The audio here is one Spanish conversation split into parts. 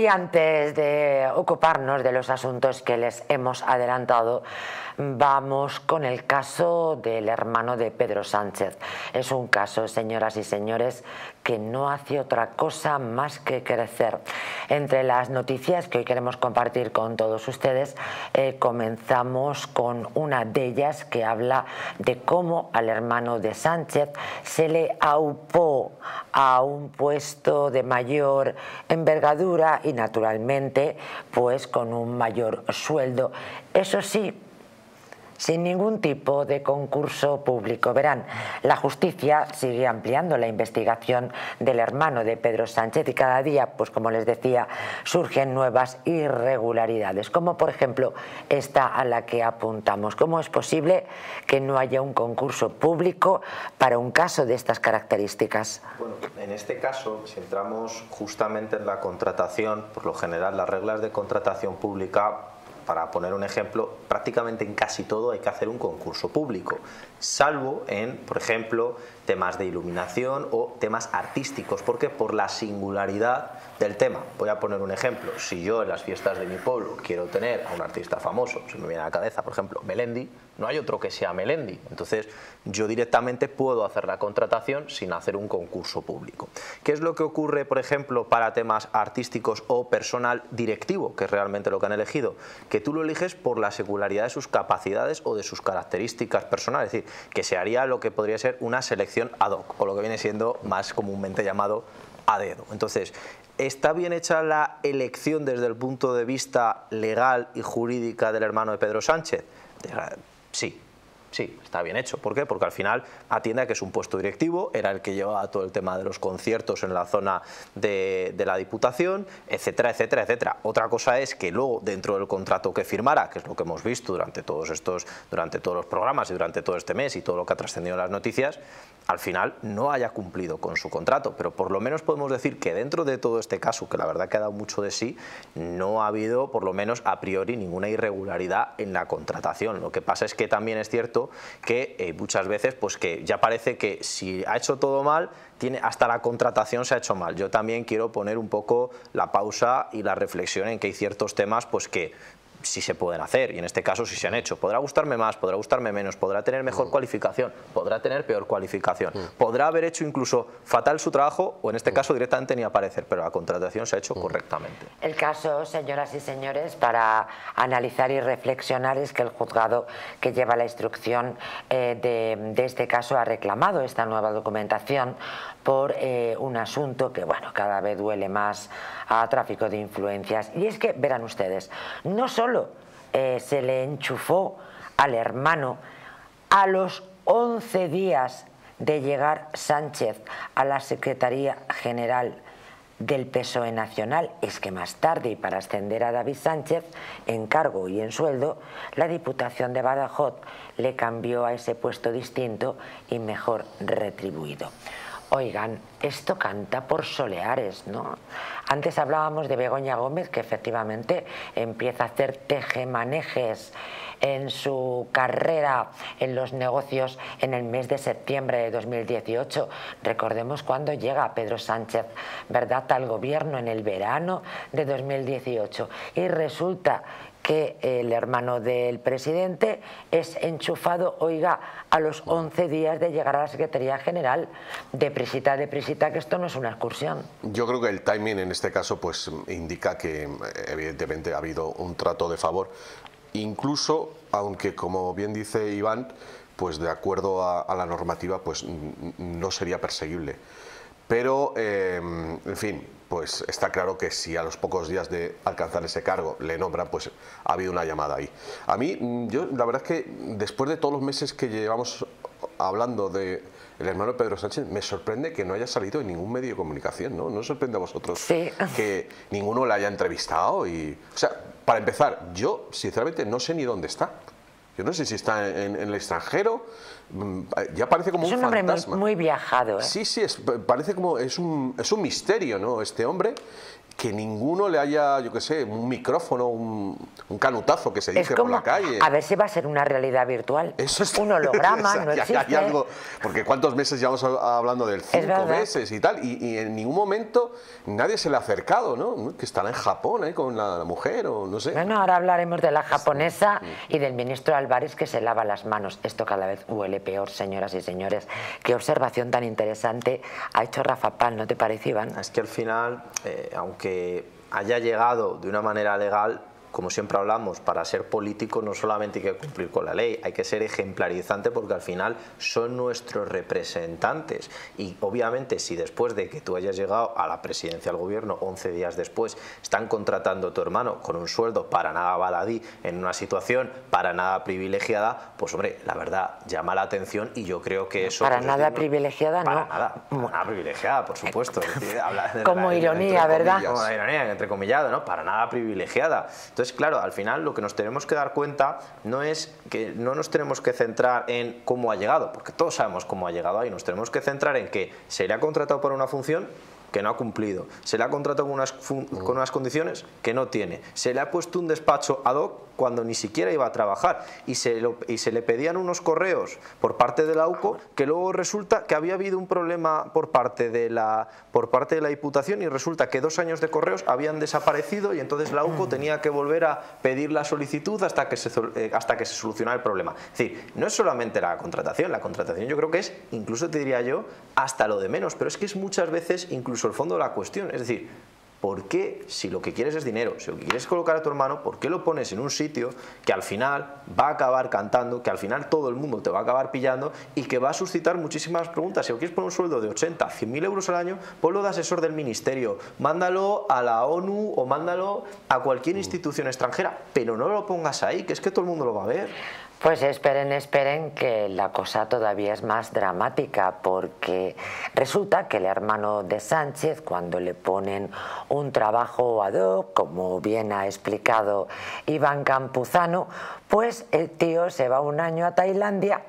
Y antes de ocuparnos de los asuntos que les hemos adelantado, vamos con el caso del hermano de Pedro Sánchez. Es un caso, señoras y señores, que no hace otra cosa más que crecer. Entre las noticias que hoy queremos compartir con todos ustedes, eh, comenzamos con una de ellas que habla de cómo al hermano de Sánchez se le aupó a un puesto de mayor envergadura y naturalmente pues con un mayor sueldo. Eso sí, sin ningún tipo de concurso público. Verán, la justicia sigue ampliando la investigación del hermano de Pedro Sánchez y cada día, pues como les decía, surgen nuevas irregularidades, como por ejemplo esta a la que apuntamos. ¿Cómo es posible que no haya un concurso público para un caso de estas características? Bueno, en este caso, si entramos justamente en la contratación, por lo general las reglas de contratación pública para poner un ejemplo, prácticamente en casi todo hay que hacer un concurso público, salvo en, por ejemplo, temas de iluminación o temas artísticos, porque por la singularidad del tema. Voy a poner un ejemplo. Si yo en las fiestas de mi pueblo quiero tener a un artista famoso, se me viene a la cabeza, por ejemplo, Melendi, no hay otro que sea Melendi. Entonces, yo directamente puedo hacer la contratación sin hacer un concurso público. ¿Qué es lo que ocurre, por ejemplo, para temas artísticos o personal directivo, que es realmente lo que han elegido? Que tú lo eliges por la secularidad de sus capacidades o de sus características personales. Es decir, que se haría lo que podría ser una selección ad hoc, o lo que viene siendo más comúnmente llamado a dedo. Entonces, ¿está bien hecha la elección desde el punto de vista legal y jurídica del hermano de Pedro Sánchez? Sí, Sí, está bien hecho. ¿Por qué? Porque al final atiende a que es un puesto directivo, era el que llevaba todo el tema de los conciertos en la zona de, la Diputación, etcétera, etcétera, etcétera. Otra cosa es que luego dentro del contrato que firmara, que es lo que hemos visto durante todos estos, durante todos los programas y durante todo este mes y todo lo que ha trascendido en las noticias, al final no haya cumplido con su contrato. Pero por lo menos podemos decir que dentro de todo este caso, que la verdad que ha dado mucho de sí, no ha habido por lo menos a priori ninguna irregularidad en la contratación. Lo que pasa es que también es cierto que eh, muchas veces pues que ya parece que si ha hecho todo mal, tiene, hasta la contratación se ha hecho mal. Yo también quiero poner un poco la pausa y la reflexión en que hay ciertos temas pues que si se pueden hacer y en este caso si se han hecho. Podrá gustarme más, podrá gustarme menos, podrá tener mejor mm. cualificación, podrá tener peor cualificación, mm. podrá haber hecho incluso fatal su trabajo o en este mm. caso directamente ni aparecer, pero la contratación se ha hecho correctamente. El caso, señoras y señores, para analizar y reflexionar es que el juzgado que lleva la instrucción eh, de, de este caso ha reclamado esta nueva documentación por eh, un asunto que bueno, cada vez duele más a tráfico de influencias. Y es que, verán ustedes, no solo eh, se le enchufó al hermano a los 11 días de llegar Sánchez a la Secretaría General del PSOE Nacional es que más tarde y para ascender a David Sánchez en cargo y en sueldo, la Diputación de Badajoz le cambió a ese puesto distinto y mejor retribuido. Oigan, esto canta por soleares, ¿no? Antes hablábamos de Begoña Gómez, que efectivamente empieza a hacer tejemanejes en su carrera en los negocios en el mes de septiembre de 2018. Recordemos cuando llega Pedro Sánchez, ¿verdad?, al gobierno en el verano de 2018. Y resulta que el hermano del presidente es enchufado, oiga, a los 11 días de llegar a la Secretaría General. de Prisita, de Prisita, que esto no es una excursión. Yo creo que el timing en este caso pues indica que evidentemente ha habido un trato de favor, incluso, aunque como bien dice Iván, pues de acuerdo a, la normativa pues no sería perseguible. Pero, eh, en fin, pues está claro que si a los pocos días de alcanzar ese cargo le nombran, pues ha habido una llamada ahí. A mí, mm, yo la verdad es que después de todos los meses que llevamos hablando de el hermano Pedro Sánchez, me sorprende que no haya salido en ningún medio de comunicación, ¿no? ¿No sorprende a vosotros que ninguno le haya entrevistado? Y, o sea, para empezar, yo sinceramente no sé ni dónde está. Yo no sé si está en, el extranjero, ya parece como un, un hombre muy, viajado. ¿eh? Sí, sí, parece como, es un, es un misterio, ¿no? Este hombre que ninguno le haya, yo qué sé, un micrófono, un, canutazo que se dice por la calle. A ver si va a ser una realidad virtual. Eso es, un holograma, no existe. algo, porque cuántos meses llevamos hablando del cinco meses y tal, y, en ningún momento nadie se le ha acercado, ¿no? Que estará en Japón ¿eh? con la, mujer o no sé. Bueno, ahora hablaremos de la japonesa y del ministro Álvarez que se lava las manos. Esto cada vez huele peor, señoras y señores. Qué observación tan interesante ha hecho Rafa Pal, ¿no te parece, Iván? Es que al final, eh, aunque haya llegado de una manera legal como siempre hablamos, para ser político no solamente hay que cumplir con la ley, hay que ser ejemplarizante porque al final son nuestros representantes. Y obviamente si después de que tú hayas llegado a la presidencia del gobierno, 11 días después, están contratando a tu hermano con un sueldo para nada baladí, en una situación para nada privilegiada, pues hombre, la verdad llama la atención y yo creo que eso... Para pues, nada privilegiada, para no. Nada, para nada privilegiada, por supuesto. como ironía, ¿verdad? Como ironía, entrecomillado, ¿no? Para nada privilegiada. Entonces, claro, al final lo que nos tenemos que dar cuenta no es que no nos tenemos que centrar en cómo ha llegado, porque todos sabemos cómo ha llegado ahí, nos tenemos que centrar en que se le ha contratado para una función que no ha cumplido, se le ha contratado con unas, con unas condiciones que no tiene, se le ha puesto un despacho ad hoc cuando ni siquiera iba a trabajar y se, y se le pedían unos correos por parte de la UCO que luego resulta que había habido un problema por parte de la, por parte de la Diputación y resulta que dos años de correos habían desaparecido y entonces la UCO tenía que volver a pedir la solicitud hasta que se, eh, hasta que se solucionara el problema. Es decir, no es solamente la contratación, la contratación yo creo que es, incluso te diría yo, hasta lo de menos, pero es que es muchas veces incluso el fondo de la cuestión. Es decir, ¿Por qué, si lo que quieres es dinero, si lo que quieres es colocar a tu hermano, por qué lo pones en un sitio que al final va a acabar cantando, que al final todo el mundo te va a acabar pillando y que va a suscitar muchísimas preguntas? Si lo quieres poner un sueldo de 80, 100 mil euros al año, ponlo de asesor del ministerio, mándalo a la ONU o mándalo a cualquier institución extranjera, pero no lo pongas ahí, que es que todo el mundo lo va a ver. Pues esperen, esperen que la cosa todavía es más dramática porque resulta que el hermano de Sánchez cuando le ponen un trabajo ad hoc, como bien ha explicado Iván Campuzano, pues el tío se va un año a Tailandia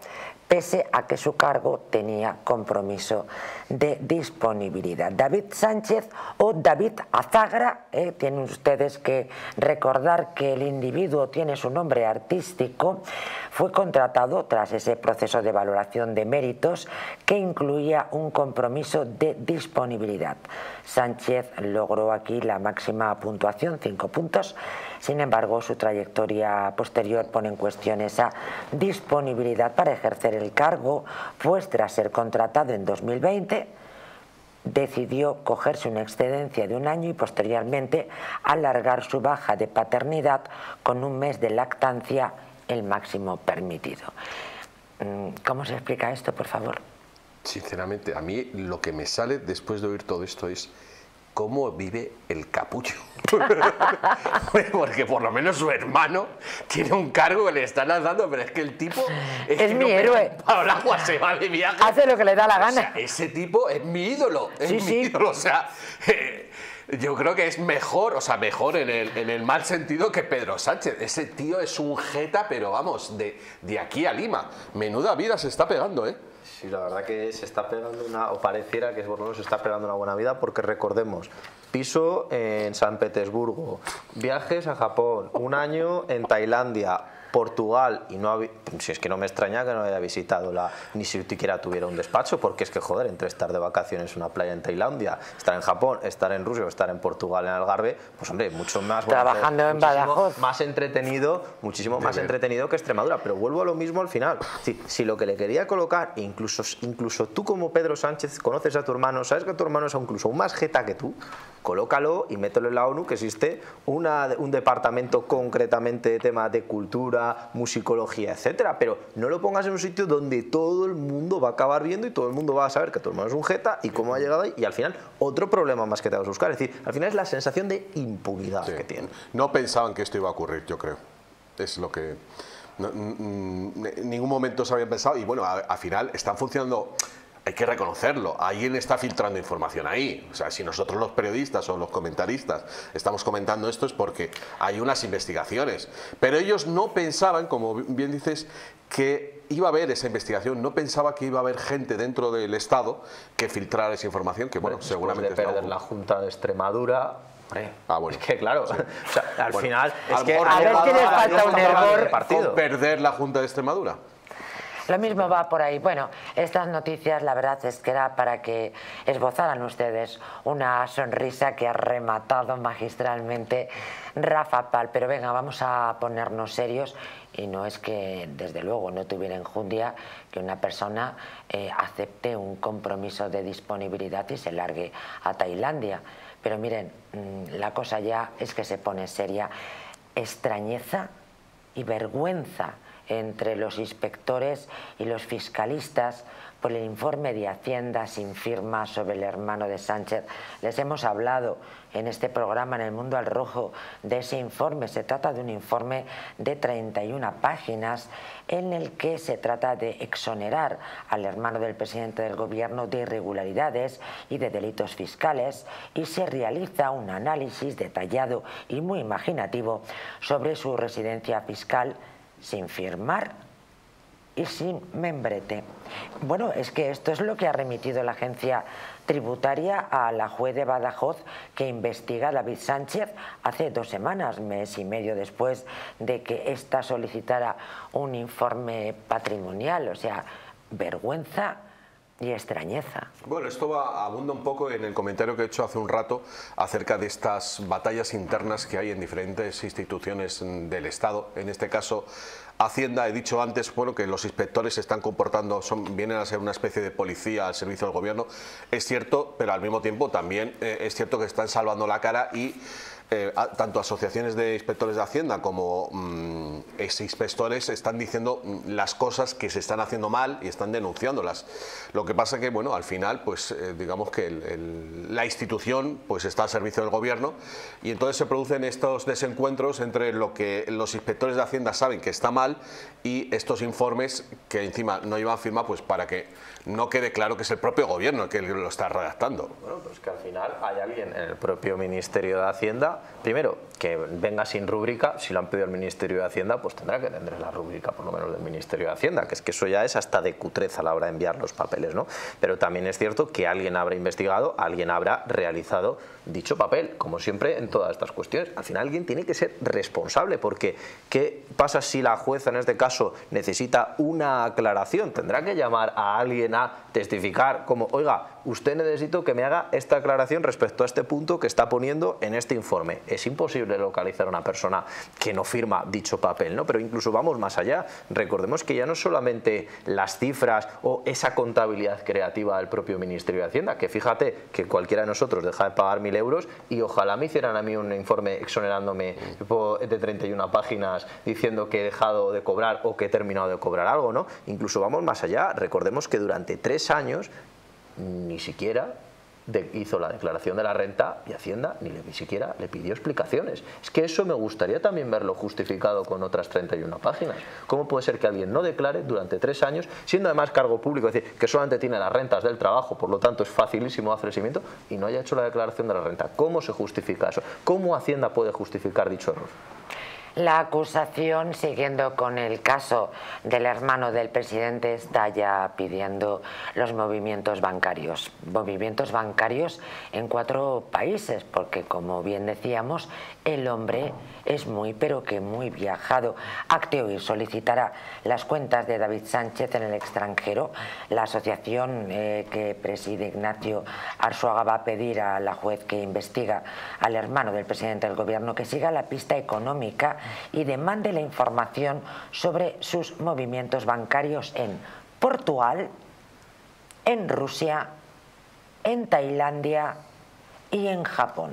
pese a que su cargo tenía compromiso de disponibilidad. David Sánchez o David Azagra, eh, tienen ustedes que recordar que el individuo tiene su nombre artístico, fue contratado tras ese proceso de valoración de méritos que incluía un compromiso de disponibilidad. Sánchez logró aquí la máxima puntuación, cinco puntos, sin embargo, su trayectoria posterior pone en cuestión esa disponibilidad para ejercer el cargo, pues tras ser contratado en 2020, decidió cogerse una excedencia de un año y posteriormente alargar su baja de paternidad con un mes de lactancia, el máximo permitido. Mm, ¿Cómo se explica esto, por favor? Sinceramente, a mí lo que me sale después de oír todo esto es cómo vive el capullo. Porque por lo menos su hermano tiene un cargo que le están dando, pero es que el tipo es, mi héroe. Para el agua se va de viaje. Hace lo que le da la gana. ese tipo es mi ídolo. Es sí, mi sí. ídolo. O sea, eh, yo creo que es mejor, o sea, mejor en el, en el, mal sentido que Pedro Sánchez. Ese tío es un jeta, pero vamos, de, de aquí a Lima. Menuda vida se está pegando, ¿eh? Sí, la verdad que se está pegando una, o pareciera que por lo menos se está pegando una buena vida, porque recordemos, piso en San Petersburgo, viajes a Japón, un año en Tailandia, Portugal y no si es que no me extraña que no haya visitado la ni siquiera tuviera un despacho porque es que joder entre estar de vacaciones en una playa en Tailandia estar en Japón estar en Rusia o estar en Portugal en Algarve pues hombre mucho más trabajando en Badajoz. más entretenido muchísimo más entretenido que Extremadura. Pero vuelvo a lo mismo al final. Si, si lo que le quería colocar incluso incluso tú como Pedro Sánchez conoces a tu hermano sabes que tu hermano es incluso un más jeta que tú colócalo y mételo en la ONU que existe una, un departamento concretamente de temas de cultura, musicología, etcétera, pero no lo pongas en un sitio donde todo el mundo va a acabar viendo y todo el mundo va a saber que tu hermano es un jeta y cómo ha llegado ahí. Y al final otro problema más que te vas a buscar, es decir, al final es la sensación de impunidad que tiene. No pensaban que esto iba a ocurrir, yo creo. Es lo que en ningún momento se habían pensado. Y bueno, al final están funcionando hay que reconocerlo, alguien está filtrando información ahí. O sea, si nosotros los periodistas o los comentaristas estamos comentando esto es porque hay unas investigaciones. Pero ellos no pensaban, como bien dices, que iba a haber esa investigación, no pensaba que iba a haber gente dentro del Estado que filtrara esa información, que bueno, seguramente... de perder la Junta de Extremadura, Ah, bueno. Es que claro, al final es que a ver si les falta un error perder la Junta de Extremadura. Lo mismo va por ahí. Bueno, estas noticias la verdad es que era para que esbozaran ustedes una sonrisa que ha rematado magistralmente Rafa Pal. Pero venga, vamos a ponernos serios y no es que desde luego no tuviera enjundia que una persona eh, acepte un compromiso de disponibilidad y se largue a Tailandia. Pero miren, mm, la cosa ya es que se pone seria. Extrañeza y vergüenza entre los inspectores y los fiscalistas por el informe de Hacienda sin firma sobre el hermano de Sánchez. Les hemos hablado en este programa en El Mundo al Rojo de ese informe. Se trata de un informe de 31 páginas en el que se trata de exonerar al hermano del presidente del gobierno de irregularidades y de delitos fiscales y se realiza un análisis detallado y muy imaginativo sobre su residencia fiscal sin firmar y sin membrete. Bueno, es que esto es lo que ha remitido la agencia tributaria a la juez de Badajoz que investiga a David Sánchez hace dos semanas, mes y medio después de que ésta solicitara un informe patrimonial. O sea, vergüenza y extrañeza. Bueno, esto va, abunda un poco en el comentario que he hecho hace un rato acerca de estas batallas internas que hay en diferentes instituciones del Estado. En este caso, Hacienda, he dicho antes bueno, que los inspectores se están comportando, son, vienen a ser una especie de policía al servicio del gobierno. Es cierto, pero al mismo tiempo también eh, es cierto que están salvando la cara y eh, tanto asociaciones de inspectores de Hacienda como mm, ex inspectores están diciendo mm, las cosas que se están haciendo mal y están denunciándolas. Lo que pasa que, bueno, al final, pues eh, digamos que la institución pues está al servicio del gobierno y entonces se producen estos desencuentros entre lo que los inspectores de Hacienda saben que está mal y estos informes que encima no iban a firmar pues para que no quede claro que es el propio gobierno el que lo está redactando. Bueno, pues que al final hay alguien en el propio Ministerio de Hacienda, primero, que venga sin rúbrica, si lo han pedido el Ministerio de Hacienda, pues tendrá que tener la rúbrica por lo menos del Ministerio de Hacienda, que es que eso ya es hasta de cutreza a la hora de enviar los papeles, ¿no? Pero también es cierto que alguien habrá investigado, alguien habrá realizado dicho papel, como siempre en todas estas cuestiones. Al final alguien tiene que ser responsable, porque ¿qué pasa si la jueza en este caso necesita una aclaración? Tendrá que llamar a alguien a testificar como, oiga, usted necesito que me haga esta aclaración respecto a este punto que está poniendo en este informe. Es imposible localizar a una persona que no firma dicho papel, ¿no? Pero incluso vamos más allá. Recordemos que ya no solamente las cifras o esa contabilidad creativa del propio Ministerio de Hacienda, que fíjate que cualquiera de nosotros deja de pagar mil euros y ojalá me hicieran a mí un informe exonerándome de 31 páginas diciendo que he dejado de cobrar o que he terminado de cobrar algo, ¿no? Incluso vamos más allá. Recordemos que durante tres años ni siquiera hizo la declaración de la renta y Hacienda ni, ni siquiera le pidió explicaciones. Es que eso me gustaría también verlo justificado con otras 31 páginas. ¿Cómo puede ser que alguien no declare durante tres años, siendo además cargo público, es decir, que solamente tiene las rentas del trabajo, por lo tanto es facilísimo hacer el y no haya hecho la declaración de la renta? ¿Cómo se justifica eso? ¿Cómo Hacienda puede justificar dicho error? La acusación, siguiendo con el caso del hermano del presidente, está ya pidiendo los movimientos bancarios. Movimientos bancarios en cuatro países, porque como bien decíamos, el hombre es muy, pero que muy viajado. Acte hoy solicitará las cuentas de David Sánchez en el extranjero. La asociación eh, que preside Ignacio Arzuaga va a pedir a la juez que investiga al hermano del presidente del gobierno que siga la pista económica y demande la información sobre sus movimientos bancarios en Portugal, en Rusia, en Tailandia y en Japón.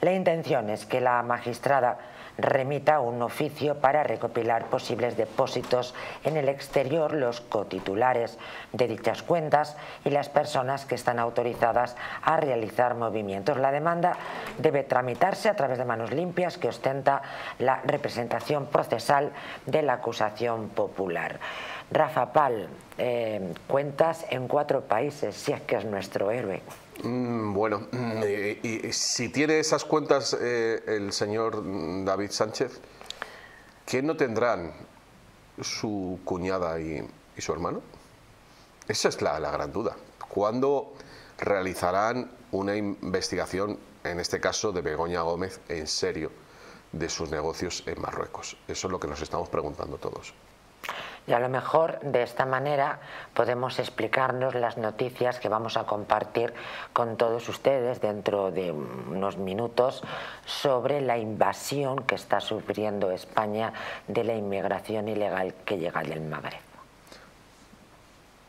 La intención es que la magistrada remita un oficio para recopilar posibles depósitos en el exterior, los cotitulares de dichas cuentas y las personas que están autorizadas a realizar movimientos. La demanda debe tramitarse a través de manos limpias que ostenta la representación procesal de la acusación popular. Rafa Pal, eh, cuentas en cuatro países, si es que es nuestro héroe. Mm, bueno, mm, y, si tiene esas cuentas eh, el señor David Sánchez, ¿qué no tendrán su cuñada y, su hermano? Esa es la, la gran duda. ¿Cuándo realizarán una investigación en este caso de Begoña Gómez, en serio de sus negocios en Marruecos. Eso es lo que nos estamos preguntando todos. Y a lo mejor de esta manera podemos explicarnos las noticias que vamos a compartir con todos ustedes dentro de unos minutos sobre la invasión que está sufriendo España de la inmigración ilegal que llega del Magreb.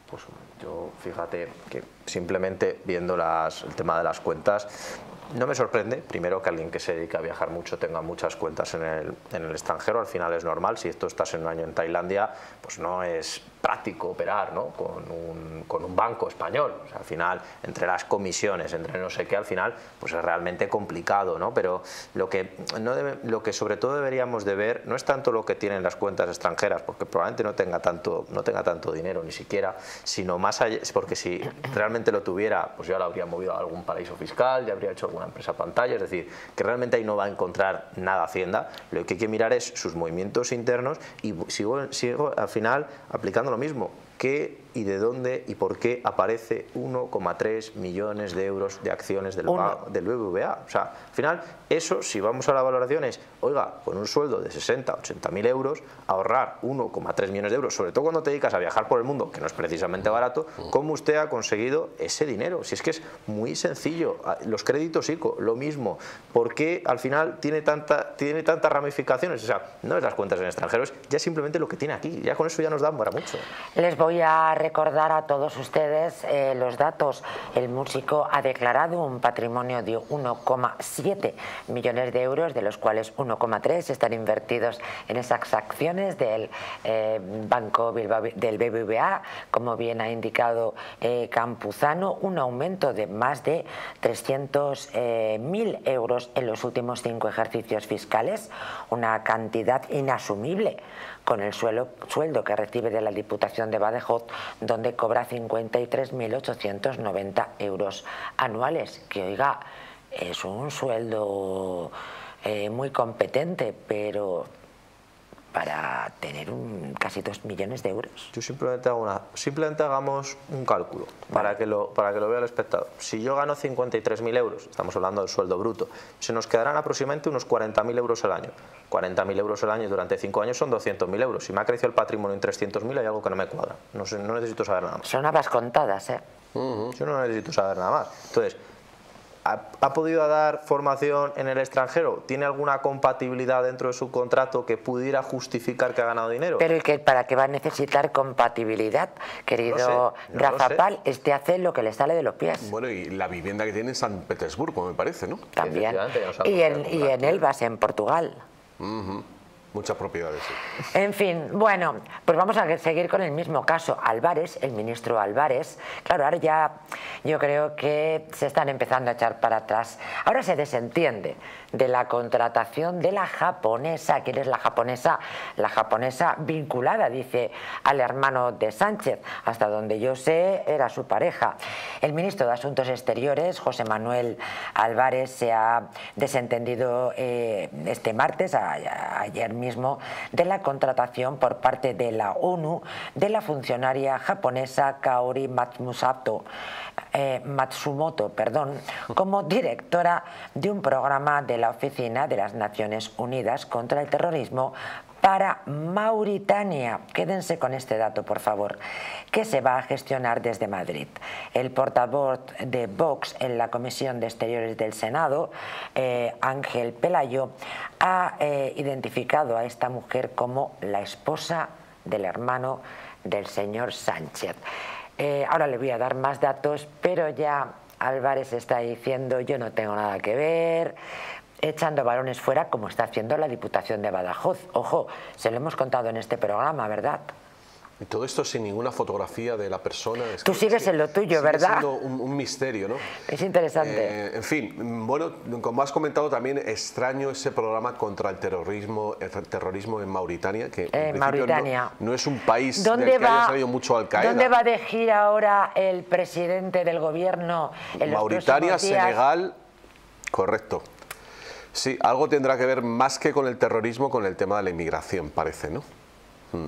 Pues yo fíjate que simplemente viendo el tema de las cuentas no me sorprende, primero, que alguien que se dedica a viajar mucho tenga muchas cuentas en el, en el extranjero, al final es normal, si esto estás en un año en Tailandia, pues no es práctico operar ¿no? con, un, con, un, banco español. al final, entre las comisiones, entre no sé qué, al final, pues es realmente complicado. ¿no? Pero lo que, no lo que sobre todo deberíamos de ver no es tanto lo que tienen las cuentas extranjeras, porque probablemente no tenga tanto, no tenga tanto dinero ni siquiera, sino más allá, porque si realmente lo tuviera, pues ya lo habría movido a algún paraíso fiscal, ya habría hecho alguna empresa pantalla, es decir, que realmente ahí no va a encontrar nada Hacienda, lo que hay que mirar es sus movimientos internos y sigo, sigo al final aplicando mismo, qué y de dónde y por qué aparece 1,3 millones de euros de acciones del, del BBVA. O sea, al final, eso, si vamos a la valoración, es, oiga, con un sueldo de 60, 80 mil euros, ahorrar 1,3 millones de euros, sobre todo cuando te dedicas a viajar por el mundo, que no es precisamente barato, ¿cómo usted ha conseguido ese dinero? Si es que es muy sencillo. Ah, los créditos ICO, lo mismo. ¿Por qué al final tiene, tanta, tiene tantas ramificaciones? O sea, no es las cuentas en extranjeros, ya simplemente lo que tiene aquí. Ya con eso ya nos dan para mucho. Les voy a recordar a todos ustedes eh, los datos. El músico ha declarado un patrimonio de 1,7 millones de euros, de los cuales 1,3 están invertidos en esas acciones del eh, Banco del BBVA, como bien ha indicado eh, Campuzano, un aumento de más de 300.000 euros en los últimos cinco ejercicios fiscales, una cantidad inasumible con el sueldo que recibe de la Diputación de Badajoz, donde cobra 53.890 euros anuales, que oiga, es un sueldo eh, muy competente, pero para tener un, casi 2 millones de euros. Yo simplemente hago una, simplemente hagamos un cálculo para que lo para que lo vea el espectador. Si yo gano 53.000 euros, estamos hablando del sueldo bruto, se nos quedarán aproximadamente unos 40.000 euros al año. 40.000 euros al año durante 5 años son 200.000 euros. Si me ha crecido el patrimonio en 300.000 hay algo que no me cuadra. No, no necesito saber nada más. Son habas contadas, ¿eh? Yo no necesito saber nada más. Entonces, ¿Ha, podido dar formación en el extranjero? ¿Tiene alguna compatibilidad dentro de su contrato que pudiera justificar que ha ganado dinero? Pero que para qué va a necesitar compatibilidad, querido Rafa Pal, este hace lo que le sale de los pies. Bueno, y la vivienda que tiene en San Petersburgo, me parece, ¿no? También. Y en, y en Elbas, en Portugal. Muchas propiedades. En fin, bueno, pues vamos a seguir con el mismo caso. Álvarez, el ministro Álvarez, claro, ahora ya yo creo que se están empezando a echar para atrás. Ahora se desentiende de la contratación de la japonesa. ¿Quién es la japonesa? La japonesa vinculada, dice, al hermano de Sánchez. Hasta donde yo sé, era su pareja. El ministro de Asuntos Exteriores, José Manuel Álvarez, se ha desentendido eh, este martes, ayer mismo, de la contratación por parte de la ONU de la funcionaria japonesa Kaori Matsumoto, eh, Matsumoto perdón, como directora de un programa de la Oficina de las Naciones Unidas contra el Terrorismo para Mauritania. Quédense con este dato, por favor, que se va a gestionar desde Madrid. El portavoz de Vox en la Comisión de Exteriores del Senado, eh, Ángel Pelayo, ha eh, identificado a esta mujer como la esposa del hermano del señor Sánchez. Eh, ahora le voy a dar más datos, pero ya Álvarez está diciendo yo no tengo nada que ver, echando balones fuera como está haciendo la Diputación de Badajoz. Ojo, se lo hemos contado en este programa, ¿verdad? Y todo esto sin ninguna fotografía de la persona. Tú sigues en lo tuyo, ¿verdad? Siendo un, misterio, ¿no? Es interesante. Eh, en fin, bueno, como has comentado también, extraño ese programa contra el terrorismo, el terrorismo en Mauritania, que en Mauritania. No, es un país del que haya salido mucho al Qaeda. ¿Dónde va de gira ahora el presidente del gobierno? En Mauritania, Senegal, correcto. Sí, algo tendrá que ver más que con el terrorismo, con el tema de la inmigración, parece, ¿no? Mm.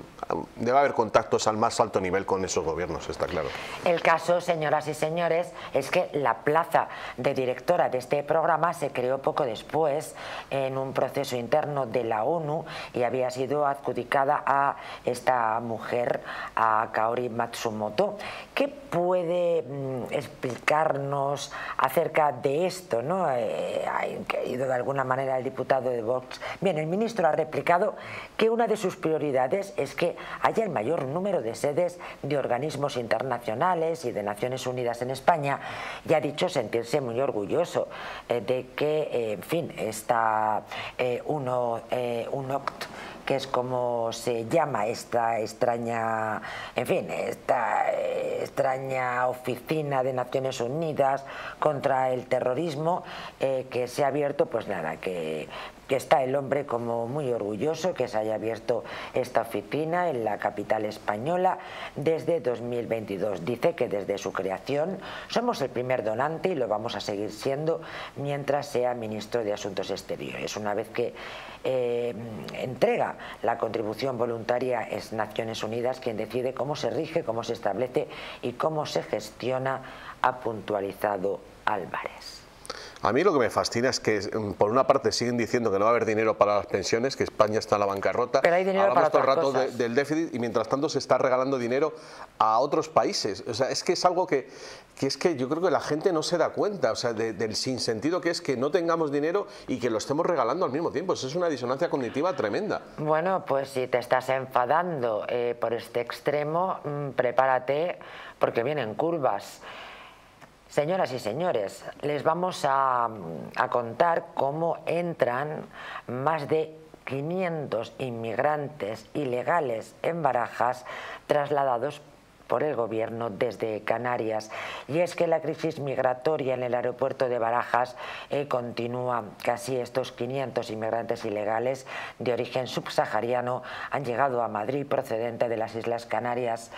Debe haber contactos al más alto nivel con esos gobiernos, está claro. El caso, señoras y señores, es que la plaza de directora de este programa se creó poco después en un proceso interno de la ONU y había sido adjudicada a esta mujer, a Kaori Matsumoto. ¿Qué puede mm, explicarnos acerca de esto? ¿no? Eh, ha ido de alguna manera el diputado de Vox. Bien, el ministro ha replicado que una de sus prioridades es que haya el mayor número de sedes de organismos internacionales y de Naciones Unidas en España y ha dicho sentirse muy orgulloso eh, de que, eh, en fin, está eh, uno, un OCT que es como se llama esta extraña, en fin, esta extraña oficina de Naciones Unidas contra el terrorismo que se ha abierto, pues nada, que que está el hombre como muy orgulloso que se haya abierto esta oficina en la capital española desde 2022. Dice que desde su creación somos el primer donante y lo vamos a seguir siendo mientras sea ministro de Asuntos Exteriores. Una vez que eh, entrega la contribución voluntaria es Naciones Unidas quien decide cómo se rige, cómo se establece y cómo se gestiona, ha puntualizado Álvarez. A mí lo que me fascina es que, mm, por una parte, siguen diciendo que no va a haber dinero para las pensiones, que España está en la bancarrota. Pero hay dinero para todo el rato del déficit y, mientras tanto, se está regalando dinero a otros países. O sea, es que es algo que, que es que yo creo que la gente no se da cuenta, o sea, del sinsentido que es que no tengamos dinero y que lo estemos regalando al mismo tiempo. Eso es una disonancia cognitiva tremenda. Bueno, pues si te estás enfadando eh, por este extremo, mm, prepárate porque vienen curvas. Señoras y señores, les vamos a, contar cómo entran más de 500 inmigrantes ilegales en Barajas trasladados por el gobierno desde Canarias. Y es que la crisis migratoria en el aeropuerto de Barajas eh, continúa. Casi estos 500 inmigrantes ilegales de origen subsahariano han llegado a Madrid procedente de las Islas Canarias.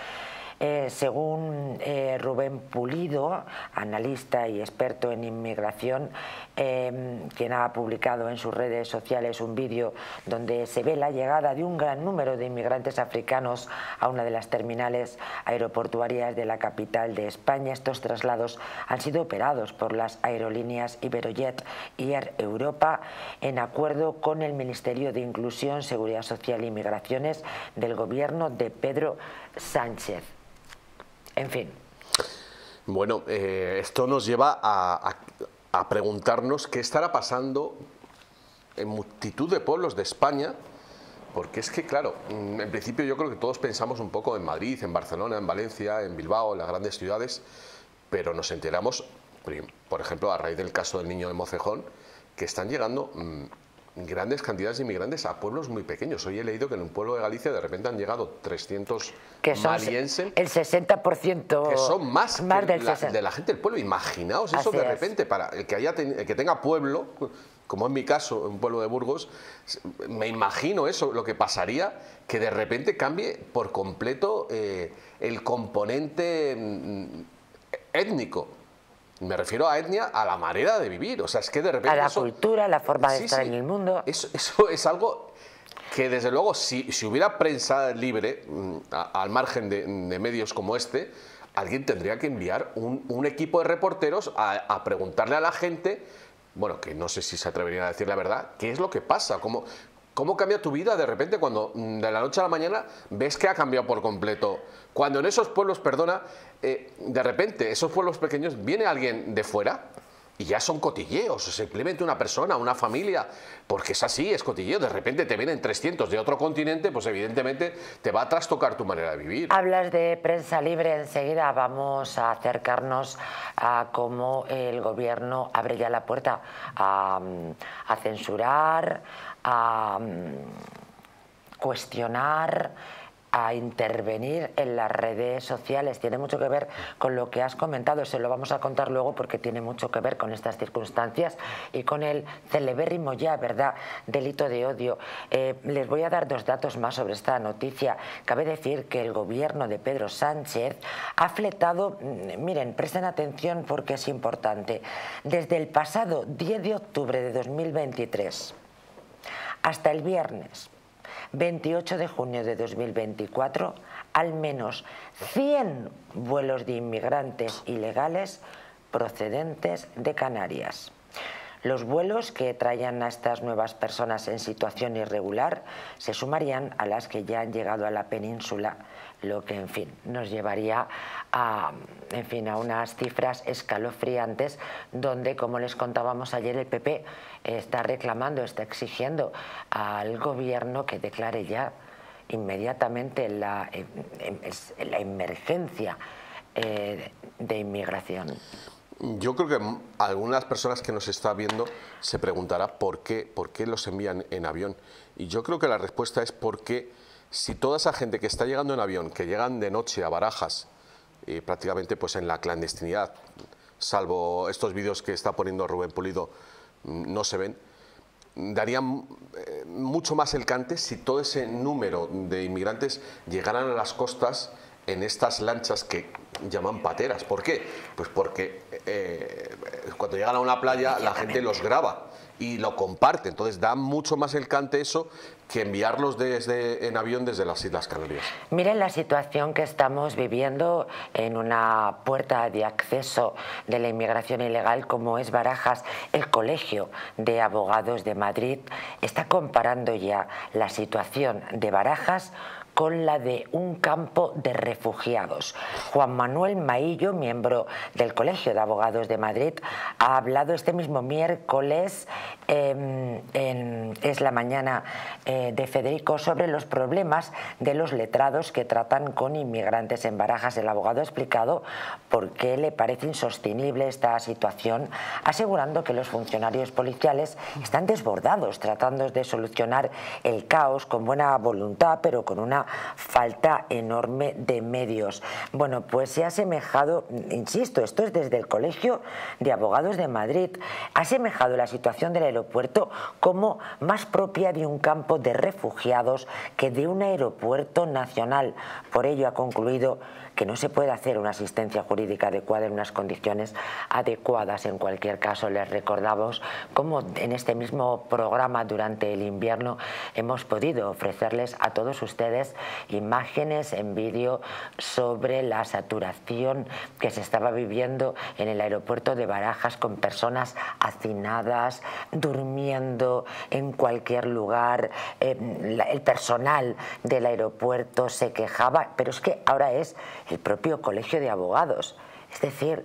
Eh, según eh, Rubén Pulido, analista y experto en inmigración, em, quien ha publicado en sus redes sociales un vídeo donde se ve la llegada de un gran número de inmigrantes africanos a una de las terminales aeroportuarias de la capital de España. Estos traslados han sido operados por las aerolíneas Iberojet y Air Europa en acuerdo con el Ministerio de Inclusión, Seguridad Social y Migraciones del gobierno de Pedro Sánchez. En fin. Bueno, eh, esto nos lleva a, preguntarnos qué estará pasando en multitud de pueblos de España, porque es que, claro, mm, en principio yo creo que todos pensamos un poco en Madrid, en Barcelona, en Valencia, en Bilbao, en las grandes ciudades, pero nos enteramos, por ejemplo, a raíz del caso del niño de Mocejón, que están llegando mm, grandes cantidades de inmigrantes a pueblos muy pequeños. Hoy he leído que en un pueblo de Galicia de repente han llegado 300 que son. El 60%. Que son más, de la gente del pueblo. Imaginaos eso de repente, para el que, haya que tenga pueblo, como en mi caso, un pueblo de Burgos, me imagino eso, lo que pasaría, que de repente cambie por completo eh, el componente mm, étnico me refiero a etnia, a la manera de vivir. O sea, es que de repente. A la cultura, la forma de estar en el mundo. Eso, eso, es algo que, desde luego, si, si hubiera prensa libre, mm, al margen de, medios como este, alguien tendría que enviar un, equipo de reporteros a, preguntarle a la gente bueno, que no sé si se atreverían a decir la verdad, ¿qué es lo que pasa? ¿Cómo, ¿Cómo cambia tu vida de repente cuando mm, de la noche a la mañana ves que ha cambiado por completo? Cuando en esos pueblos, perdona, eh, de repente esos pueblos pequeños viene alguien de fuera y ya son cotilleos, simplemente una persona, una familia, porque es así, es cotilleo, de repente te vienen 300 de otro continente, pues evidentemente te va a trastocar tu manera de vivir. Hablas de prensa libre, enseguida vamos a acercarnos a cómo el gobierno abre ya la puerta a, a censurar, a mm, cuestionar, a intervenir en las redes sociales. Tiene mucho que ver con lo que has comentado, se lo vamos a contar luego porque tiene mucho que ver con estas circunstancias y con el celebérrimo ya, ¿verdad?, delito de odio. Eh, les voy a dar dos datos más sobre esta noticia. Cabe decir que el gobierno de Pedro Sánchez ha fletado, mm, miren, presten atención porque es importante, desde el pasado 10 de octubre de 2023 hasta el viernes 28 de junio de 2024, al menos 100 vuelos de inmigrantes ilegales procedentes de Canarias. Los vuelos que traían a estas nuevas personas en situación irregular se sumarían a las que ya han llegado a la península, lo que en fin nos llevaría a, en fin, a unas cifras escalofriantes donde, como les contábamos ayer, el PP está reclamando, está exigiendo al gobierno que declare ya inmediatamente la, la emergencia eh, de inmigración. Yo creo que algunas personas que nos está viendo se preguntará por qué, por qué los envían en avión. Y yo creo que la respuesta es porque si toda esa gente que está llegando en avión, que llegan de noche a Barajas, y prácticamente pues en la clandestinidad, salvo estos vídeos que está poniendo Rubén Pulido, no se ven, darían eh, mucho más el cante si todo ese número de inmigrantes llegaran a las costas en estas lanchas que llaman pateras. ¿Por qué? Pues porque eh, cuando llegan a una playa la gente los graba y lo comparte. Entonces da mucho más el cante eso que enviarlos desde, en avión desde las Islas Canarias. Miren la situación que estamos viviendo en una puerta de acceso de la inmigración ilegal como es Barajas. El Colegio de Abogados de Madrid está comparando ya la situación de Barajas con la de un campo de refugiados. Juan Manuel Maillo, miembro del Colegio de Abogados de Madrid, ha hablado este mismo miércoles em, Es la Mañana eh, de Federico sobre los problemas de los letrados que tratan con inmigrantes en barajas. El abogado ha explicado por qué le parece insostenible esta situación, asegurando que los funcionarios policiales están desbordados tratando de solucionar el caos con buena voluntad, pero con una falta enorme de medios. Bueno, pues se ha asemejado, insisto, esto es desde el Colegio de Abogados de Madrid, ha asemejado la situación del aeropuerto como más propia de un campo de refugiados que de un aeropuerto nacional. Por ello ha concluido que no se puede hacer una asistencia jurídica adecuada en unas condiciones adecuadas. En cualquier caso, les recordamos cómo en este mismo programa durante el invierno hemos podido ofrecerles a todos ustedes imágenes en vídeo sobre la saturación que se estaba viviendo en el aeropuerto de Barajas con personas hacinadas, durmiendo en cualquier lugar. Eh, el personal del aeropuerto se quejaba, pero es que ahora es el propio Colegio de Abogados. Es decir,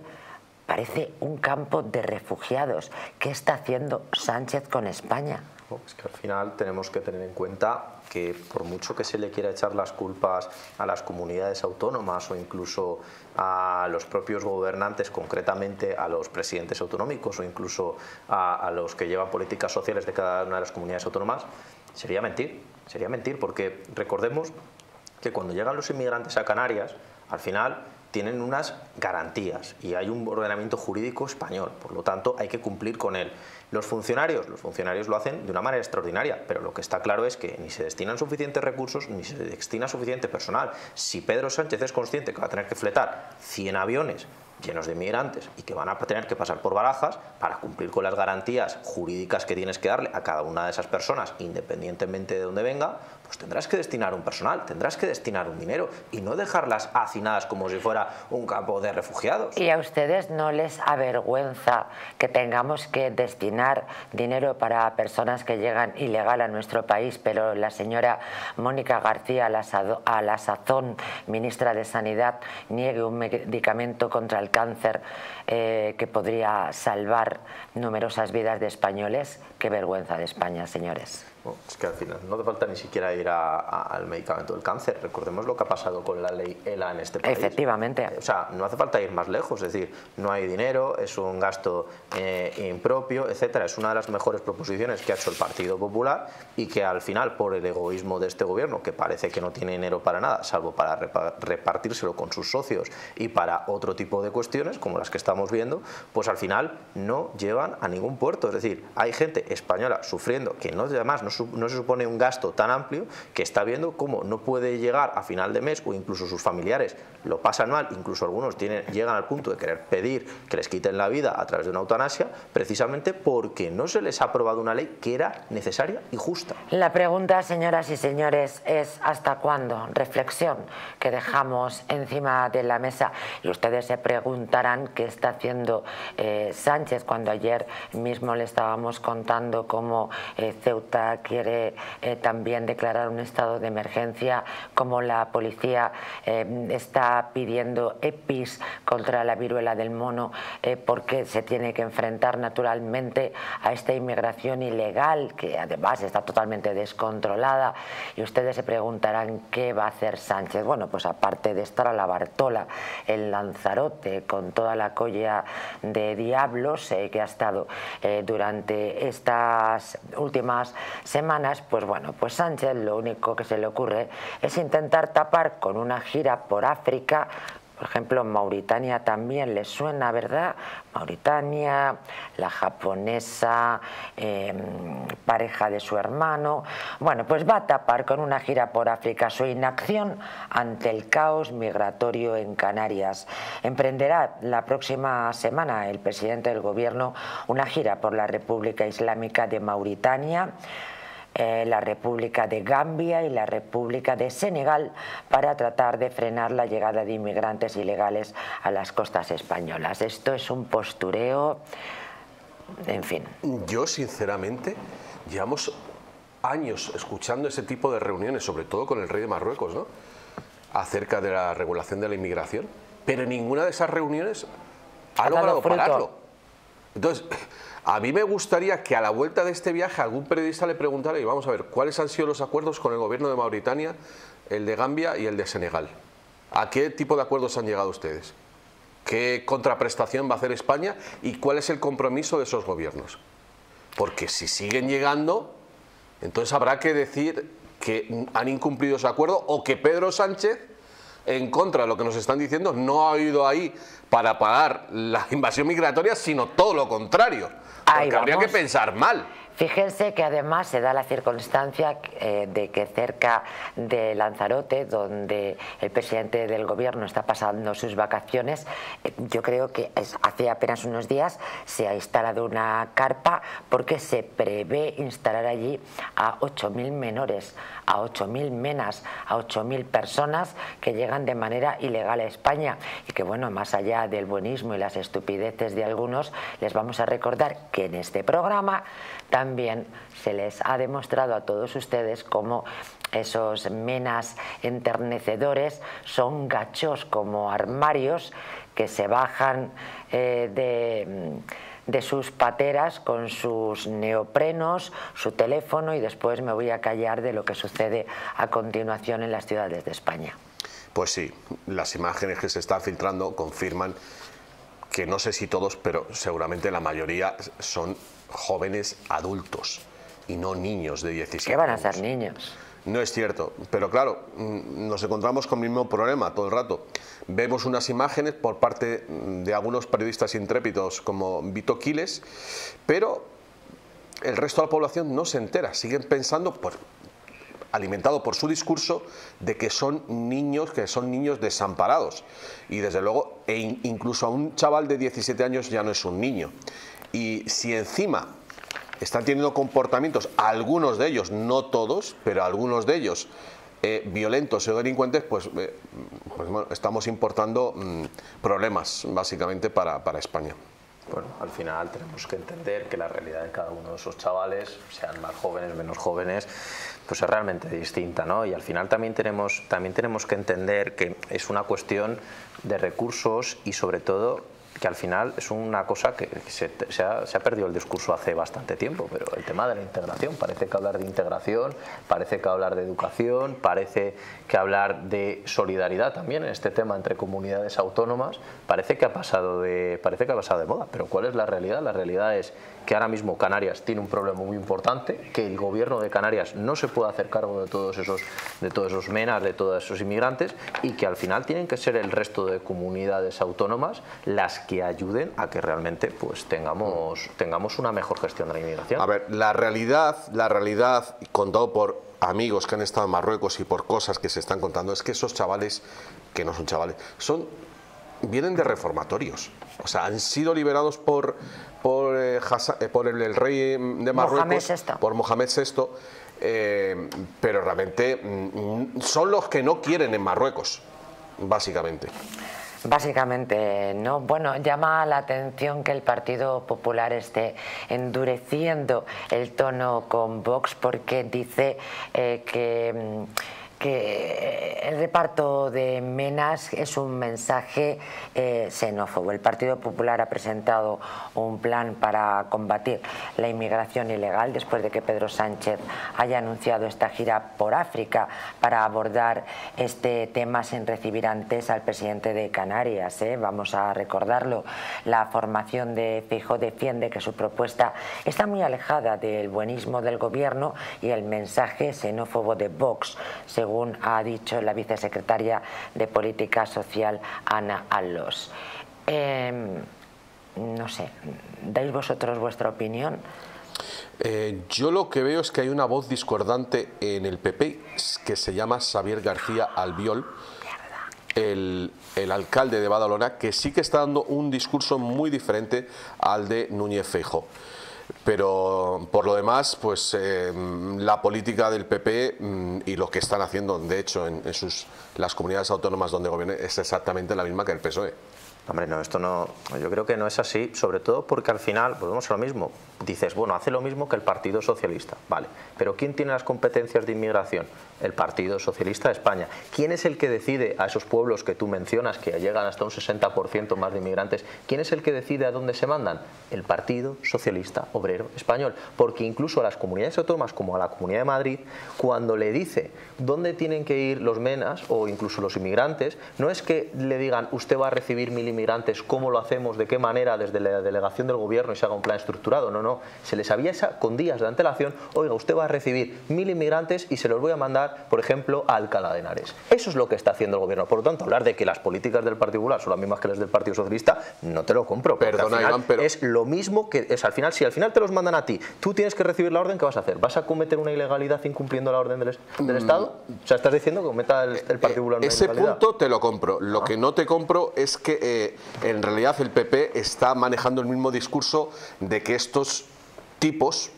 parece un campo de refugiados. ¿Qué está haciendo Sánchez con España? Es que al final tenemos que tener en cuenta que por mucho que se le quiera echar las culpas a las comunidades autónomas o incluso a los propios gobernantes, concretamente a los presidentes autonómicos o incluso a, a los que llevan políticas sociales de cada una de las comunidades autónomas, sería mentir, sería mentir, porque recordemos que cuando llegan los inmigrantes a Canarias, al final tienen unas garantías y hay un ordenamiento jurídico español, por lo tanto hay que cumplir con él. Los funcionarios, los funcionarios lo hacen de una manera extraordinaria, pero lo que está claro es que ni se destinan suficientes recursos ni se destina suficiente personal. Si Pedro Sánchez es consciente que va a tener que fletar 100 aviones llenos de inmigrantes y que van a tener que pasar por barajas para cumplir con las garantías jurídicas que tienes que darle a cada una de esas personas, independientemente de dónde venga, pues tendrás que destinar un personal, tendrás que destinar un dinero y no dejarlas hacinadas como si fuera un campo de refugiados. ¿Y a ustedes no les avergüenza que tengamos que destinar dinero para personas que llegan ilegal a nuestro país, pero la señora Mónica García, a la sazón ministra de Sanidad, niegue un medicamento contra el cáncer eh, que podría salvar numerosas vidas de españoles? Qué vergüenza de España, señores es que al final no hace falta ni siquiera ir al medicamento del cáncer. Recordemos lo que ha pasado con la ley ELA en este país. Efectivamente. O sea, no hace falta ir más lejos, es decir, no hay dinero, es un gasto eh, impropio, etcétera. Es una de las mejores proposiciones que ha hecho el Partido Popular y que al final, por el egoísmo de este gobierno, que parece que no tiene dinero para nada, salvo para repartírselo con sus socios y para otro tipo de cuestiones, como las que estamos viendo, pues al final no llevan a ningún puerto. Es decir, hay gente española sufriendo, que no además no no se supone un gasto tan amplio que está viendo cómo no puede llegar a final de mes o incluso sus familiares lo pasan mal, incluso algunos llegan al punto de querer pedir que les quiten la vida a través de una eutanasia, precisamente porque no se les ha aprobado una ley que era necesaria y justa. La pregunta, señoras y señores, es ¿hasta cuándo? Reflexión que dejamos encima de la mesa y ustedes se preguntarán qué está haciendo eh, Sánchez cuando ayer mismo le estábamos contando cómo eh, Ceuta quiere eh, también declarar un estado de emergencia, cómo la policía está pidiendo EPIs contra la viruela del mono porque se tiene que enfrentar naturalmente a esta inmigración ilegal que además está totalmente descontrolada y ustedes se preguntarán qué va a hacer Sánchez. Bueno, pues aparte de estar a la Bartola, el Lanzarote, con toda la colla de diablos eh, que ha estado eh, durante estas últimas semanas, pues bueno, pues Sánchez lo único que se le ocurre es intentar tapar con una gira por África por ejemplo, Mauritania también le suena, ¿verdad? Mauritania, la japonesa, em, pareja de su hermano. Bueno, pues va a tapar con una gira por África su inacción ante el caos migratorio en Canarias. Emprenderá la próxima semana el presidente del gobierno una gira por la República Islámica de Mauritania eh, la República de Gambia y la República de Senegal para tratar de frenar la llegada de inmigrantes ilegales a las costas españolas. Esto es un postureo, en fin. Yo, sinceramente, llevamos años escuchando ese tipo de reuniones, sobre todo con el rey de Marruecos, ¿no? acerca de la regulación de la inmigración, pero ninguna de esas reuniones ha, logrado pararlo. Entonces, a mí me gustaría que a la vuelta de este viaje algún periodista le preguntara y vamos a ver cuáles han sido los acuerdos con el gobierno de Mauritania, el de Gambia y el de Senegal. ¿A qué tipo de acuerdos han llegado ustedes? ¿Qué contraprestación va a hacer España y cuál es el compromiso de esos gobiernos? Porque si siguen llegando, entonces habrá que decir que han incumplido ese acuerdo o que Pedro Sánchez, en contra de lo que nos están diciendo, no ha ido ahí para pagar la invasión migratoria, sino todo lo contrario habría que pensar mal. Fíjense que además se da la circunstancia eh, de que cerca de Lanzarote, donde el presidente del gobierno está pasando sus vacaciones, eh, yo creo que hace apenas unos días se ha instalado una carpa porque se prevé instalar allí a 8.000 menores, a 8.000 menas, a 8.000 personas que llegan de manera ilegal a España. Y que bueno, más allá del buenismo y las estupideces de algunos, les vamos a recordar que en este programa también se les ha demostrado a todos ustedes cómo esos menas enternecedores son gachos como armarios que se bajan eh, de de sus pateras con sus neoprenos, su teléfono y después me voy a callar de lo que sucede a continuación en las ciudades de España. Pues sí, las imágenes que se están filtrando confirman que no sé si todos, pero seguramente la mayoría son jóvenes adultos y no niños de 17 años. ¿Qué van a ser niños? No es cierto, pero claro, mm, nos encontramos con el mismo problema todo el rato. Vemos unas imágenes por parte de algunos periodistas intrépidos como Vito Quiles, pero el resto de la población no se entera, siguen pensando, por, alimentado por su discurso, de que son niños, que son niños desamparados. Y desde luego, e incluso a un chaval de 17 años ya no es un niño. Y si encima están teniendo comportamientos, algunos de ellos, no todos, pero algunos de ellos, eh, violentos o delincuentes, pues, eh, pues estamos importando mm, problemas básicamente para, para España. Bueno, al final tenemos que entender que la realidad de cada uno de esos chavales, sean más jóvenes, menos jóvenes, pues es realmente distinta, ¿no? Y al final también tenemos, también tenemos que entender que es una cuestión de recursos y sobre todo que al final es una cosa que se, ha, perdido el discurso hace bastante tiempo, pero el tema de la integración, parece que hablar de integración, parece que hablar de educación, parece que hablar de solidaridad también en este tema entre comunidades autónomas, parece que ha pasado de, parece que ha pasado de moda, pero ¿cuál es la realidad? La realidad es que ahora mismo Canarias tiene un problema muy importante, que el gobierno de Canarias no se puede hacer cargo de todos esos, de todos esos menas, de todos esos inmigrantes, y que al final tienen que ser el resto de comunidades autónomas las que ayuden a que realmente pues tengamos, tengamos una mejor gestión de la inmigración. A ver, la realidad, la realidad, contado por amigos que han estado en Marruecos y por cosas que se están contando, es que esos chavales, que no son chavales, son vienen de reformatorios. O sea, han sido liberados por, por, eh, eh, por el, rey de Marruecos, por Mohamed VI, eh, pero realmente mm, son los que no quieren en Marruecos, básicamente. Básicamente, no. Bueno, llama la atención que el Partido Popular esté endureciendo el tono con Vox porque dice que mm, que el reparto de menas es un mensaje eh, xenófobo. El Partido Popular ha presentado un plan para combatir la inmigración ilegal después de que Pedro Sánchez haya anunciado esta gira por África para abordar este tema sin recibir antes al presidente de Canarias. ¿eh? Vamos a recordarlo. La formación de Fijo defiende que su propuesta está muy alejada del buenismo del gobierno y el mensaje xenófobo de Vox ha dicho la vicesecretaria de Política Social, Ana Allos. Em, no sé, ¿dais vosotros vuestra opinión? Eh, yo lo que veo es que hay una voz discordante en el PP que se llama Xavier García Albiol, el, el, alcalde de Badalona, que sí que está dando un discurso muy diferente al de Núñez Feijo pero por lo demás, pues eh, la política del PP mm, y lo que están haciendo, de hecho, en, sus, las comunidades autónomas donde gobierna es exactamente la misma que el PSOE. Hombre, no, esto no, yo creo que no es así, sobre todo porque al final, volvemos a lo mismo, dices, bueno, hace lo mismo que el Partido Socialista, vale, pero ¿quién tiene las competencias de inmigración? El Partido Socialista de España. ¿Quién es el que decide a esos pueblos que tú mencionas, que llegan hasta un 60% más de inmigrantes, quién es el que decide a dónde se mandan? El Partido Socialista Obrero Español, porque incluso a las comunidades autónomas como a la Comunidad de Madrid, cuando le dice dónde tienen que ir los menas o incluso los inmigrantes, no es que le digan, usted va a recibir mil inmigrantes, cómo lo hacemos, de qué manera desde la delegación del gobierno y se haga un plan estructurado. No. Se les avisa con días de antelación, oiga, usted va a recibir mil inmigrantes y se los voy a mandar, por ejemplo, a Alcalá de Henares. Eso es lo que está haciendo el gobierno. Por lo tanto, hablar de que las políticas del particular son las mismas que las del Partido Socialista, no te lo compro. Perdona, Iván, pero... Es lo mismo que es al final, si al final te los mandan a ti, tú tienes que recibir la orden, ¿qué vas a hacer? ¿Vas a cometer una ilegalidad incumpliendo la orden del, del mm. Estado? O sea, estás diciendo que cometa el, el particular una Ese punto te lo compro. Lo que no te compro es que eh, en realidad el PP está manejando el mismo discurso de que estos tipos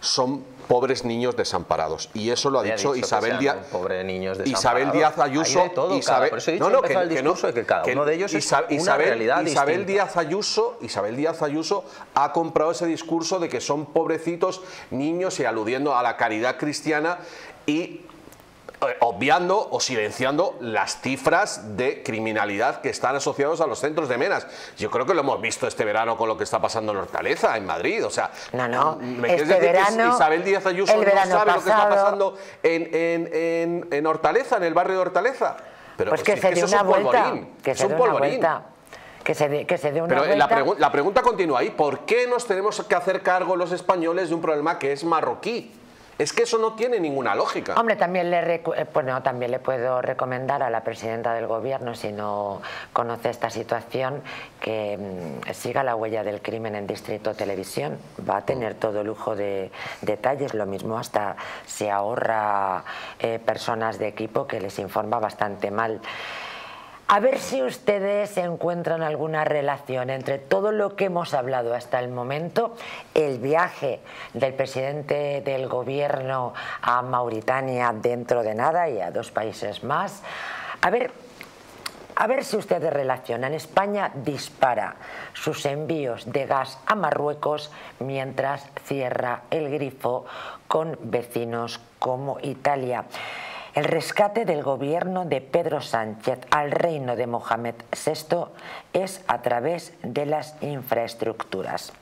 son pobres niños desamparados. Y eso lo ha dicho, Isabel Díaz Isabel Díaz Ayuso Isabel, no, no, que, el no, de que cada uno de ellos es una realidad Isabel Díaz Ayuso Isabel Díaz Ayuso ha comprado ese discurso de que son pobrecitos niños y aludiendo a la caridad cristiana y obviando o silenciando las cifras de criminalidad que están asociados a los centros de menas. Yo creo que lo hemos visto este verano con lo que está pasando en Hortaleza, en Madrid. O sea, no, no. ¿me este verano, Isabel Díaz Ayuso no sabe lo que está pasando en, en, Hortaleza, en el barrio de Hortaleza? Pero pues que se dé una vuelta. Que se dé una vuelta. Que se, dé, que se dé una Pero vuelta. La, la pregunta continúa ahí. ¿Por qué nos tenemos que hacer cargo los españoles de un problema que es marroquí? Es que eso no tiene ninguna lógica. Hombre, también le, eh, bueno, también le puedo recomendar a la presidenta del gobierno, si no conoce esta situación, que mm, siga la huella del crimen en Distrito Televisión. Va a tener todo lujo de detalles, lo mismo hasta se ahorra eh, personas de equipo que les informa bastante mal. A ver si ustedes encuentran alguna relación entre todo lo que hemos hablado hasta el momento, el viaje del presidente del gobierno a Mauritania dentro de nada y a dos países más. A ver, a ver si ustedes relacionan. España dispara sus envíos de gas a Marruecos mientras cierra el grifo con vecinos como Italia. El rescate del gobierno de Pedro Sánchez al reino de Mohamed VI es a través de las infraestructuras.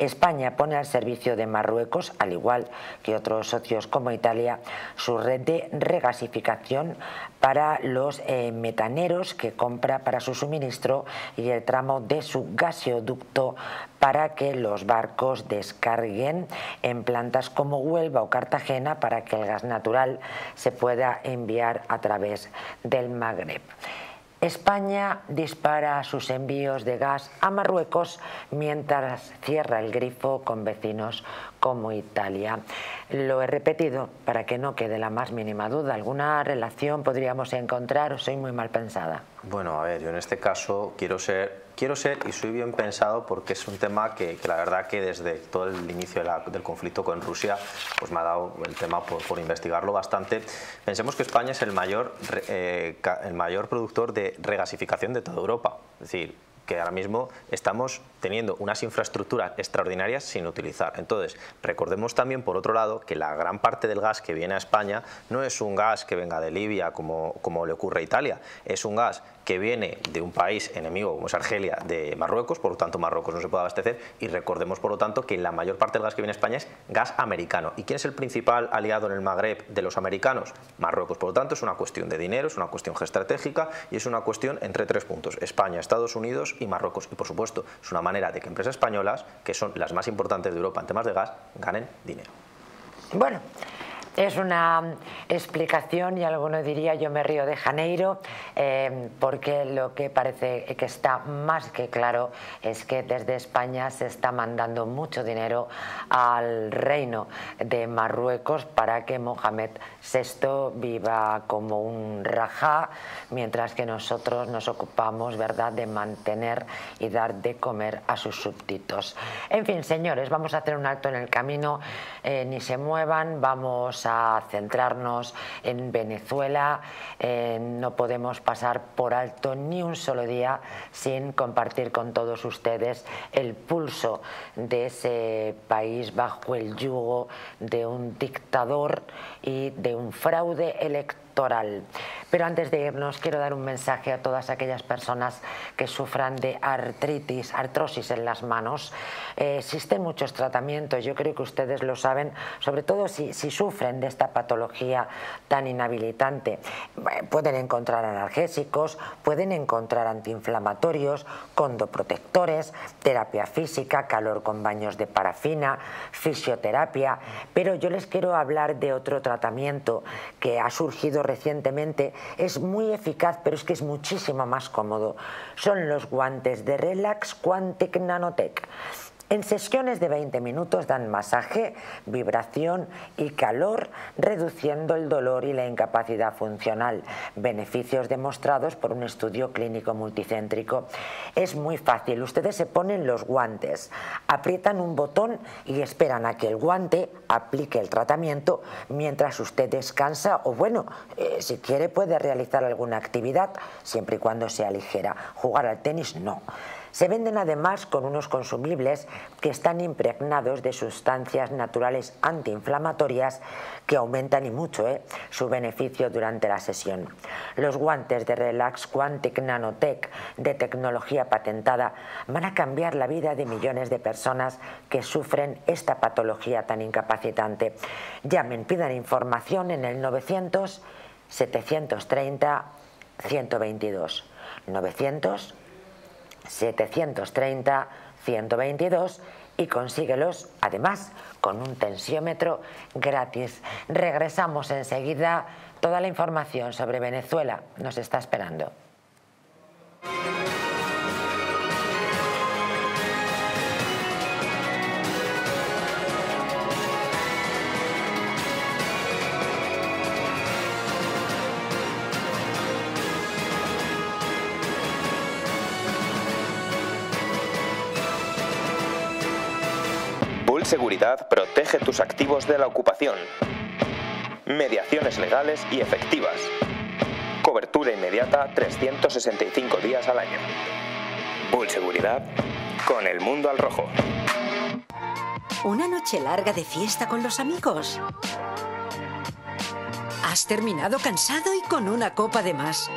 España pone al servicio de Marruecos, al igual que otros socios como Italia, su red de regasificación para los eh, metaneros que compra para su suministro y el tramo de su gasoducto para que los barcos descarguen en plantas como Huelva o Cartagena para que el gas natural se pueda enviar a través del Magreb. España dispara sus envíos de gas a Marruecos mientras cierra el grifo con vecinos como Italia. Lo he repetido para que no quede la más mínima duda. ¿Alguna relación podríamos encontrar o soy muy mal pensada? Bueno, a ver, yo en este caso quiero ser quiero ser y soy bien pensado porque es un tema que, la verdad que desde todo el inicio del conflicto con Rusia pues me ha dado el tema por, investigarlo bastante. Pensemos que España es el mayor, eh, el mayor productor de regasificación de toda Europa. Es decir, que ahora mismo estamos teniendo unas infraestructuras extraordinarias sin utilizar. Entonces, recordemos también, por otro lado, que la gran parte del gas que viene a España no es un gas que venga de Libia, como, como le ocurre a Italia, es un gas que viene de un país enemigo como es Argelia, de Marruecos, por lo tanto Marruecos no se puede abastecer y recordemos por lo tanto que la mayor parte del gas que viene a España es gas americano. ¿Y quién es el principal aliado en el Magreb de los americanos? Marruecos, por lo tanto es una cuestión de dinero, es una cuestión geoestratégica y es una cuestión entre tres puntos, España, Estados Unidos y Marruecos. Y por supuesto es una manera de que empresas españolas, que son las más importantes de Europa en temas de gas, ganen dinero. Bueno, es una explicación y alguno diría yo me río de Janeiro eh, porque lo que parece que está más que claro es que desde España se está mandando mucho dinero al reino de Marruecos para que Mohamed VI viva como un rajá mientras que nosotros nos ocupamos verdad de mantener y dar de comer a sus súbditos. En fin, señores, vamos a hacer un alto en el camino, eh, ni se muevan, vamos a centrarnos en Venezuela. Eh, no podemos pasar por alto ni un solo día sin compartir con todos ustedes el pulso de ese país bajo el yugo de un dictador y de un fraude electoral. Pero antes de irnos quiero dar un mensaje a todas aquellas personas que sufran de artritis, artrosis en las manos. Eh, existen muchos tratamientos, yo creo que ustedes lo saben, sobre todo si, sufren de esta patología tan inhabilitante. pueden encontrar analgésicos, pueden encontrar antiinflamatorios, condoprotectores, terapia física, calor con baños de parafina, fisioterapia, pero yo les quiero hablar de otro tratamiento que ha surgido recientemente es muy eficaz, pero es que es muchísimo más cómodo. Son los guantes de Relax Quantic Nanotech. En sesiones de 20 minutos dan masaje, vibración y calor, reduciendo el dolor y la incapacidad funcional, beneficios demostrados por un estudio clínico multicéntrico. Es muy fácil, ustedes se ponen los guantes, aprietan un botón y esperan a que el guante aplique el tratamiento mientras usted descansa o bueno, eh, si quiere puede realizar alguna actividad siempre y cuando sea ligera. Jugar al tenis no. Se venden además con unos consumibles que están impregnados de sustancias naturales antiinflamatorias que aumentan y mucho ¿eh? su beneficio durante la sesión. Los guantes de Relax Quantic Nanotech de tecnología patentada van a cambiar la vida de millones de personas que sufren esta patología tan incapacitante. Llamen, pidan información en el 900 730 122 900 730 122 y consíguelos además con un tensiómetro gratis. Regresamos enseguida. Toda la información sobre Venezuela nos está esperando. Seguridad protege tus activos de la ocupación. Mediaciones legales y efectivas. Cobertura inmediata 365 días al año. Bull Seguridad con el mundo al rojo. Una noche larga de fiesta con los amigos. Has terminado cansado y con una copa de más.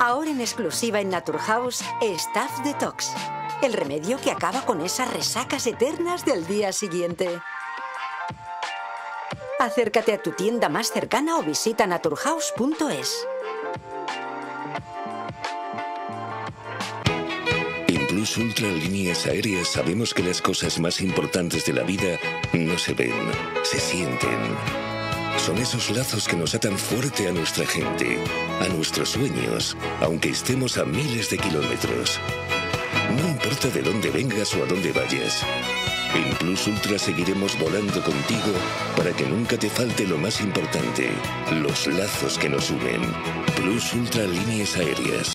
Ahora en exclusiva en Naturhaus, Staff Detox el remedio que acaba con esas resacas eternas del día siguiente. Acércate a tu tienda más cercana o visita naturhaus.es. Incluso Ultra Líneas Aéreas sabemos que las cosas más importantes de la vida no se ven, se sienten Son esos lazos que nos atan fuerte a nuestra gente, a nuestros sueños, aunque estemos a miles de kilómetros. No importa de dónde vengas o a dónde vayas. En Plus Ultra seguiremos volando contigo para que nunca te falte lo más importante, los lazos que nos unen. Plus Ultra Líneas Aéreas.